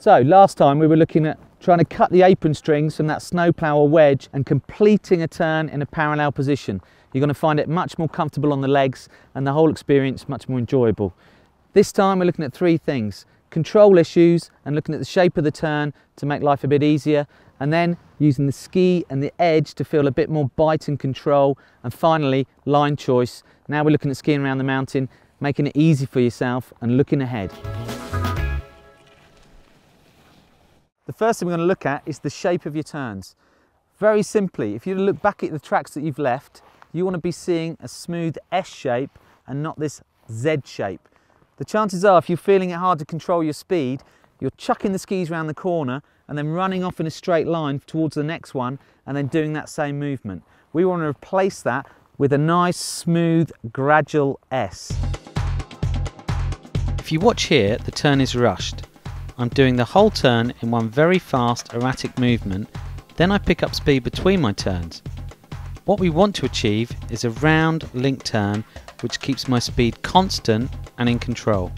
So last time we were looking at trying to cut the apron strings from that snowplow or wedge and completing a turn in a parallel position. You're going to find it much more comfortable on the legs and the whole experience much more enjoyable. This time we're looking at three things. Control issues and looking at the shape of the turn to make life a bit easier and then using the ski and the edge to feel a bit more bite and control and finally line choice. Now we're looking at skiing around the mountain, making it easy for yourself and looking ahead. The first thing we're going to look at is the shape of your turns. Very simply, if you look back at the tracks that you've left, you want to be seeing a smooth S shape and not this Z shape. The chances are if you're feeling it hard to control your speed, you're chucking the skis around the corner and then running off in a straight line towards the next one and then doing that same movement. We want to replace that with a nice smooth gradual S. If you watch here, the turn is rushed. I'm doing the whole turn in one very fast erratic movement, then I pick up speed between my turns. What we want to achieve is a round link turn which keeps my speed constant and in control.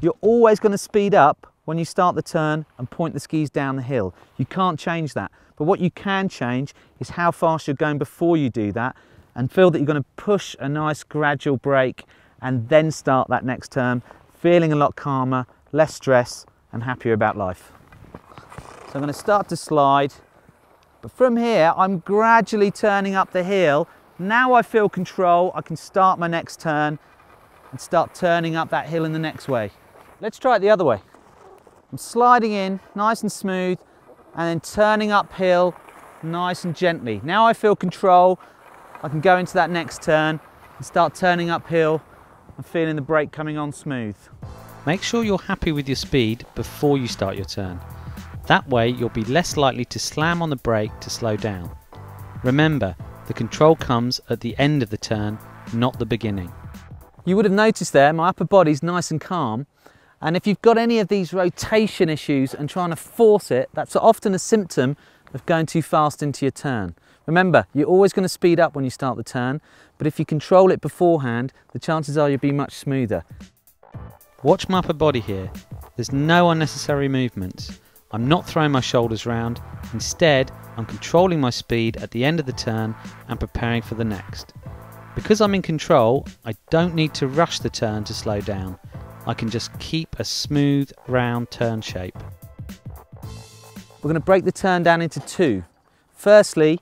You're always going to speed up when you start the turn and point the skis down the hill. You can't change that. But what you can change is how fast you're going before you do that and feel that you're going to push a nice gradual brake and then start that next turn feeling a lot calmer, less stress and happier about life. So I'm going to start to slide, but from here I'm gradually turning up the hill. Now I feel control, I can start my next turn and start turning up that hill in the next way. Let's try it the other way. I'm sliding in nice and smooth and then turning uphill nice and gently. Now I feel control, I can go into that next turn and start turning uphill and feeling the brake coming on smooth. Make sure you're happy with your speed before you start your turn. That way you'll be less likely to slam on the brake to slow down. Remember, the control comes at the end of the turn, not the beginning. You would have noticed there my upper body's nice and calm and if you've got any of these rotation issues and trying to force it, that's often a symptom of going too fast into your turn. Remember, you're always going to speed up when you start the turn, but if you control it beforehand, the chances are you'll be much smoother. Watch my upper body here. There's no unnecessary movements. I'm not throwing my shoulders round. Instead, I'm controlling my speed at the end of the turn and preparing for the next. Because I'm in control, I don't need to rush the turn to slow down. I can just keep a smooth, round turn shape. We're going to break the turn down into two. Firstly,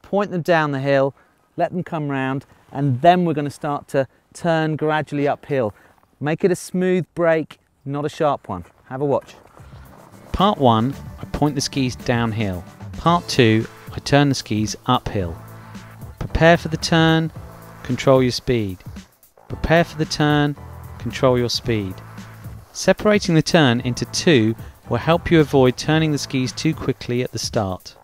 point them down the hill, let them come round, and then we're going to start to turn gradually uphill. Make it a smooth break, not a sharp one. Have a watch. Part 1, I point the skis downhill. Part 2, I turn the skis uphill. Prepare for the turn, control your speed. Prepare for the turn, control your speed. Separating the turn into two will help you avoid turning the skis too quickly at the start.